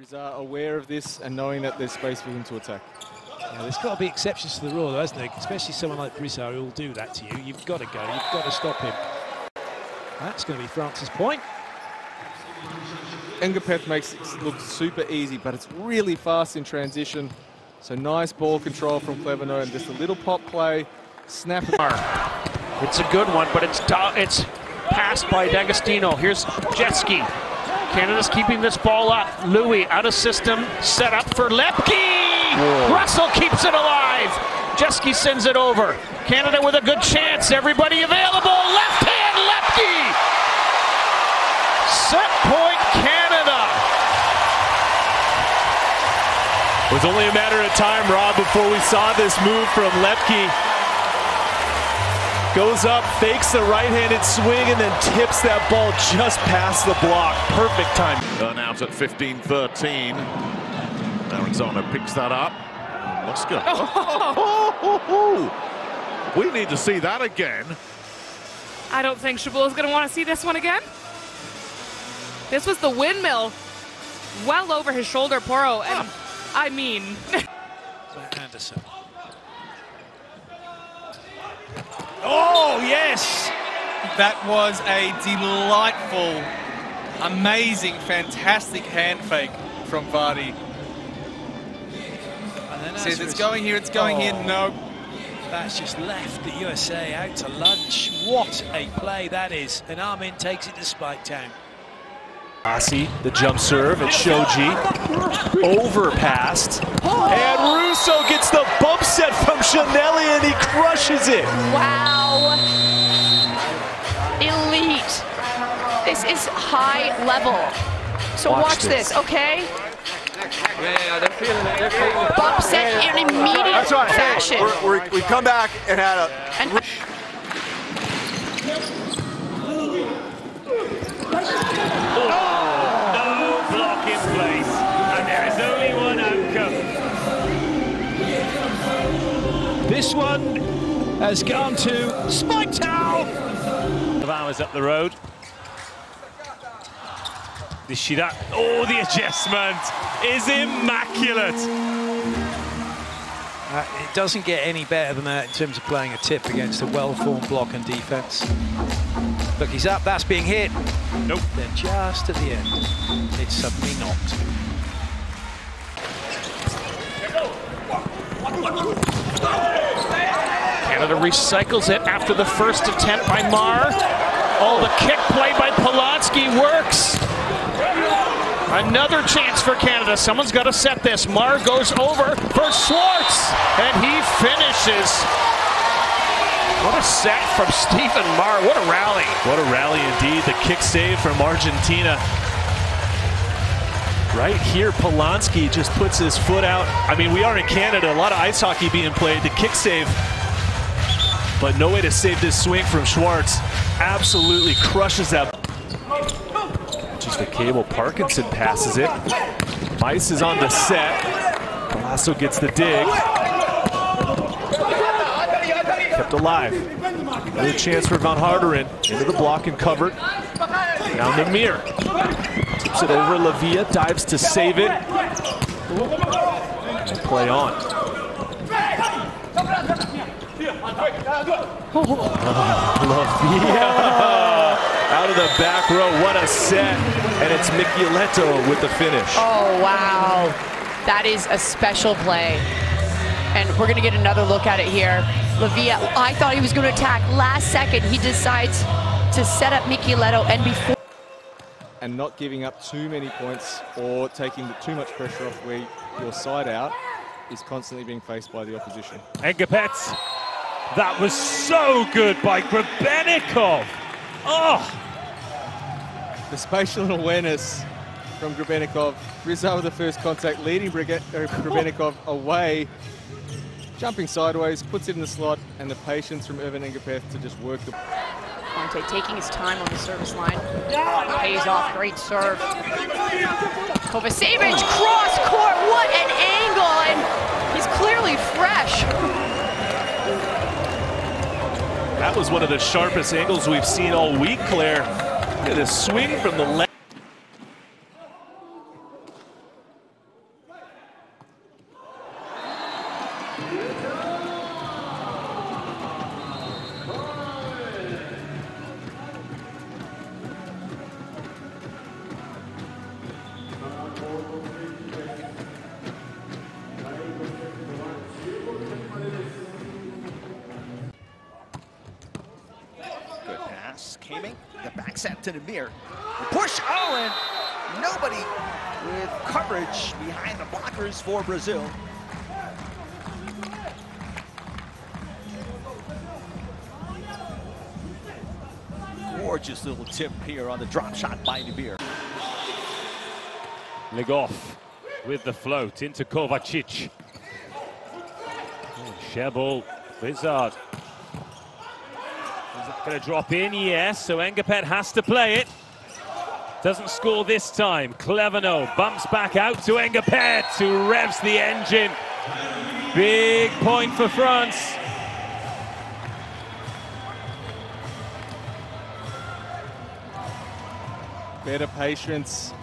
Rizar aware of this and knowing that there's space for him to attack. Yeah, there's got to be exceptions to the rule, though, hasn't there? Especially someone like Brizard who will do that to you. You've got to go. You've got to stop him. That's going to be France's point. Ngapeth makes it look super easy, but it's really fast in transition. So nice ball control from Clevenot and just a little pop play, snap. It's a good one, but it's it's passed by D'Agostino. Here's Jetski. Canada's keeping this ball up. Lui out of system, set up for Loeppky. Whoa. Russell keeps it alive. Jeske sends it over. Canada with a good chance. Everybody available. Left hand Loeppky. Set point Canada. It was only a matter of time, Rob, before we saw this move from Loeppky. Goes up, fakes the right-handed swing, and then tips that ball just past the block. Perfect time. Burn out at 15-13. Arizona picks that up. Oscar. Oh. we need to see that again. I don't think Chabot is going to want to see this one again. This was the windmill well over his shoulder, Porro, and ah. I mean... Anderson. Oh, yes! That was a delightful, amazing, fantastic hand fake from Vardy. Says it's going here, it's going oh, here, no. That's just left the USA out to lunch. What a play that is. And Armin takes it to Spike Town. Asi, the jump serve at Shoji. Overpassed. And Russo gets the bump set from Giannelli and he crushes it. Wow. Elite. This is high level. So watch, watch this. this, okay? Yeah, yeah, they're feeling it. They're feeling it. Bump set in immediate That's right. fashion. Hey, we're, we're, we come back and had a... And This one has gone to Spike Town. Of hours up the road. Nishida. Oh, the adjustment is immaculate. Uh, it doesn't get any better than that in terms of playing a tip against a well-formed block and defense. Look, he's up, that's being hit. Nope. Then just at the end, it's suddenly knocked. Canada recycles it after the first attempt by Maar. Oh, the kick play by Polanski works. Another chance for Canada. Someone's got to set this. Maar goes over for Szwarc, and he finishes. What a set from Stephen Maar. What a rally. What a rally indeed. The kick save from Argentina. Right here, Polanski just puts his foot out. I mean, we are in Canada. A lot of ice hockey being played. The kick save but no way to save this swing from Szwarc. Absolutely crushes that. Just a cable. Parkinson passes it. Mice is on the set. Balaso gets the dig. Kept alive. Another chance for Van Garderen. Into the block and covered. Now Nimir. Tips it over. Lavia dives to save it. And play on. Oh, Lavia out of the back row. What a set. And it's Michieletto with the finish. Oh, wow. That is a special play. And we're going to get another look at it here. Lavia, I thought he was going to attack. Last second, he decides to set up Michieletto and before. And not giving up too many points or taking too much pressure off where your side out is constantly being faced by the opposition. And Ngapeth that was so good by Grebennikov. Oh! The spatial awareness from Grebennikov. Rizzo with the first contact, leading uh, Grebennikov away. Jumping sideways, puts it in the slot, and the patience from Earvin Ngapeth to just work the... Conte taking his time on the service line. Pays off, great serve. Kovacevic, cross court, what an angle, and he's clearly fresh. That was one of the sharpest angles we've seen all week, Claire. Look at this swing from the left. Good. Keemink, the back set to Nimir. Push, oh, and nobody with coverage behind the blockers for Brazil. Gorgeous little tip here on the drop shot by Nimir. Legoff with the float into Kovacic. Oh, Shebel, Wizard. Is that going to drop in? Yes, so Ngapeth has to play it. Doesn't score this time. Clevenot bumps back out to Ngapeth, who revs the engine. Big point for France. Better patience.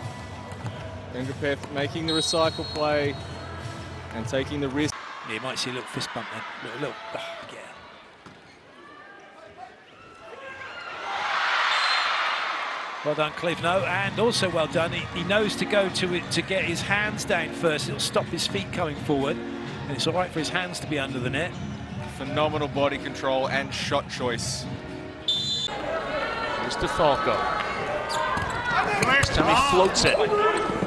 Ngapeth making the recycle play and taking the risk. You might see a little fist bump then. Little, little, oh, yeah. Well done, Clevenot, and also well done. He, he knows to go to it to get his hands down first. It'll stop his feet coming forward, and it's all right for his hands to be under the net. Phenomenal body control and shot choice. Here's DeFalco. Last time he floats it.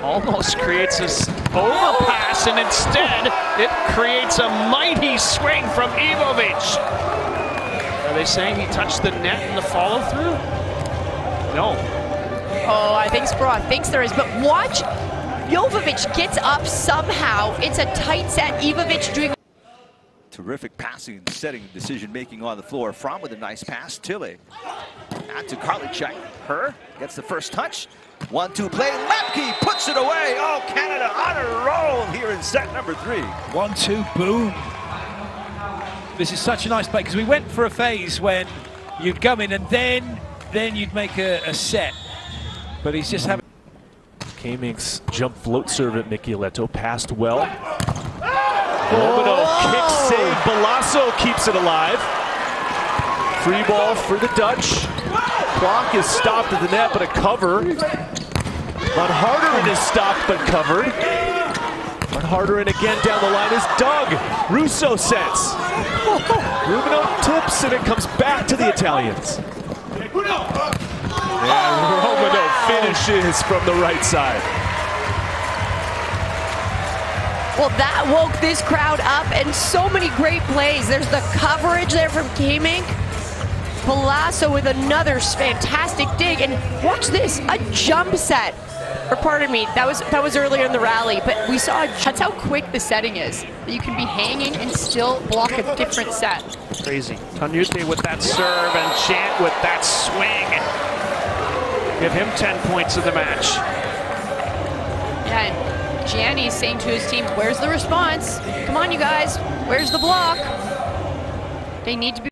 Almost creates this overpass, and instead it creates a mighty swing from Ivovic. Are they saying he touched the net in the follow-through? No. Oh, I think Spraw thinks there is, but watch. Jovovic gets up somehow. It's a tight set. Ivovic doing Terrific passing setting decision making on the floor. From with a nice pass. Tilly. Out to Karlichek. Her gets the first touch. One two play. Loeppky puts it away. Oh, Canada on a roll here in set number three. One, two, boom. This is such a nice play because we went for a phase when you'd come in and then then you'd make a, a set. But he's just having. Keemink's jump float serve at Michieletto passed well. Romano kick save. Balaso keeps it alive. Free ball for the Dutch. Clock is stopped at the net, but a cover. Van Garderen is stopped but covered. Van Garderen again down the line is Doug. Russo sets. Rubino tips and it comes back to the Italians. And Romano finishes from the right side. Well, that woke this crowd up, and so many great plays. There's the coverage there from Keemink. Palazzo with another fantastic dig, and watch this, a jump set. Or pardon me, that was that was earlier in the rally, but we saw that's how quick the setting is. That you can be hanging and still block a different set. Crazy. Tanute with that serve and Chant with that swing. Give him 10 points of the match. Yeah, and Gianni's saying to his team, where's the response? Come on, you guys, where's the block? They need to be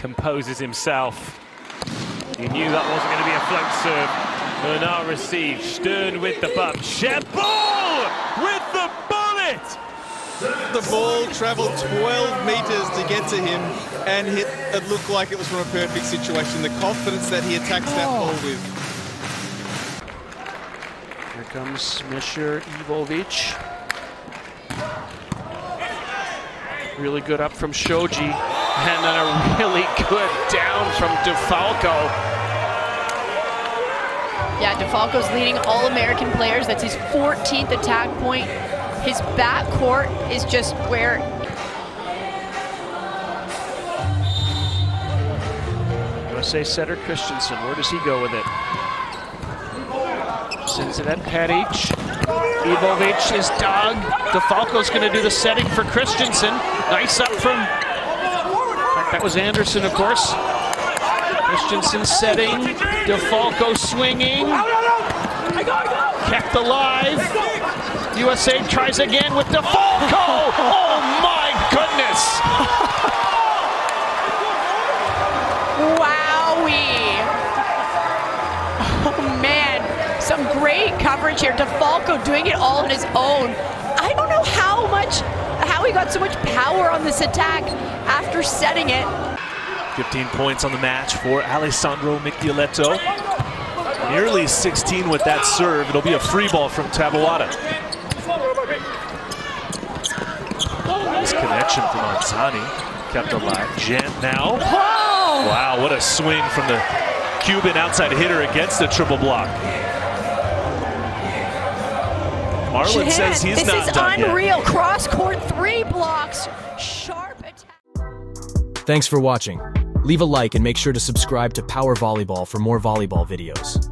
composes himself. He knew that wasn't going to be a float serve. Bernard received. Stern with the bump. Shebol with the bullet! The ball traveled 12 meters to get to him and hit. It looked like it was from a perfect situation. The confidence that he attacks that ball oh. with. Comes Misher Ivovic. Really good up from Shoji. And then a really good down from DeFalco. Yeah, DeFalco's leading all American players. That's his 14th attack point. His backcourt is just where USA setter Christenson. Where does he go with it? Sends it at Peric. Ivovic is dug. DeFalco's going to do the setting for Christenson. Nice up from. That was Anderson, of course. Christenson setting. DeFalco swinging. Kept alive. USA tries again with DeFalco. Oh my goodness. Coverage here. DeFalco doing it all on his own. I don't know how much, how he got so much power on this attack after setting it. 15 points on the match for Alessandro Michieletto. Nearly 16 with that serve. It'll be a free ball from Tabuada. Nice connection from Anzani. Kept alive. Gent now. Wow, what a swing from the Cuban outside hitter against the triple block. Marlon Shahan, says he's this is done yet. unreal. Cross court three blocks. Sharp attack. Thanks for watching. Leave a like and make sure to subscribe to Power Volleyball for more volleyball videos.